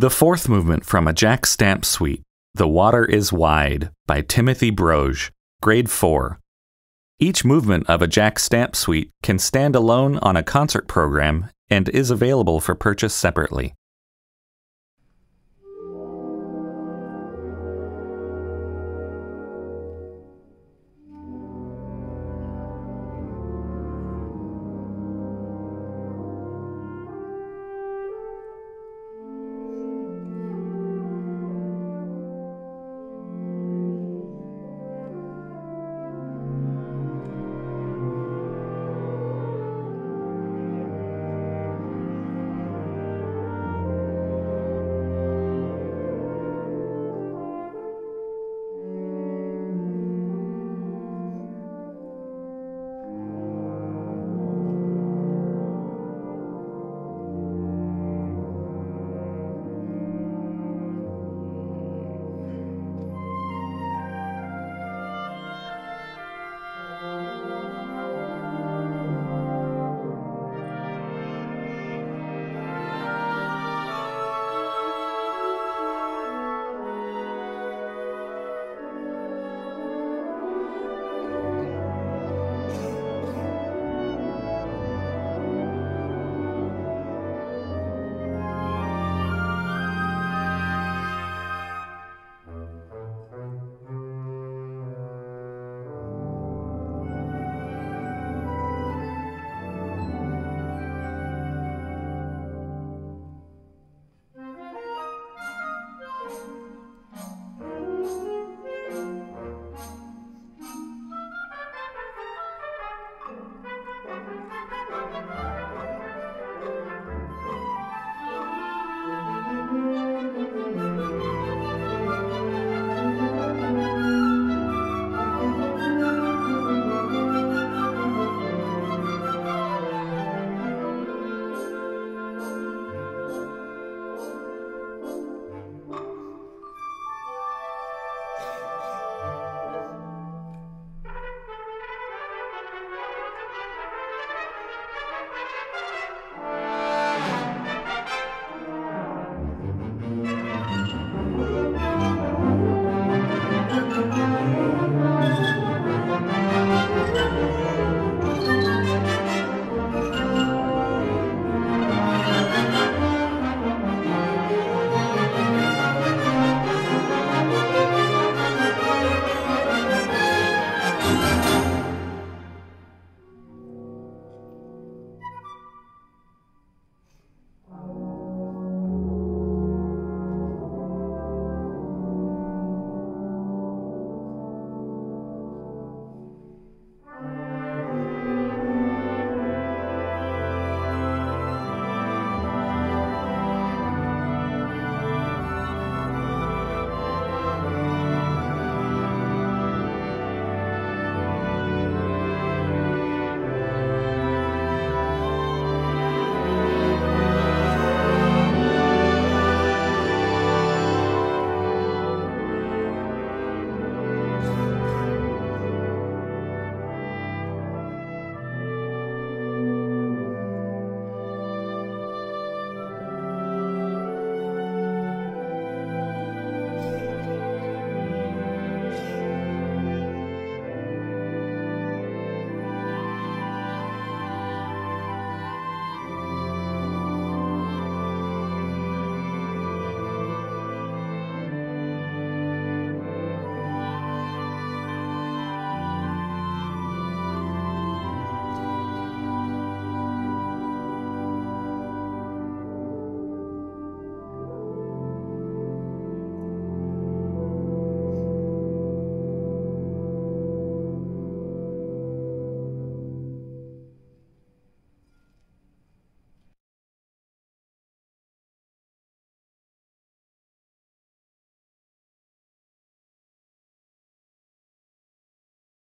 The fourth movement from a Jack Stamp suite, The Water is Wide by Timothy Broege, Grade 4. Each movement of a Jack Stamp suite can stand alone on a concert program and is available for purchase separately.